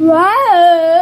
Wow.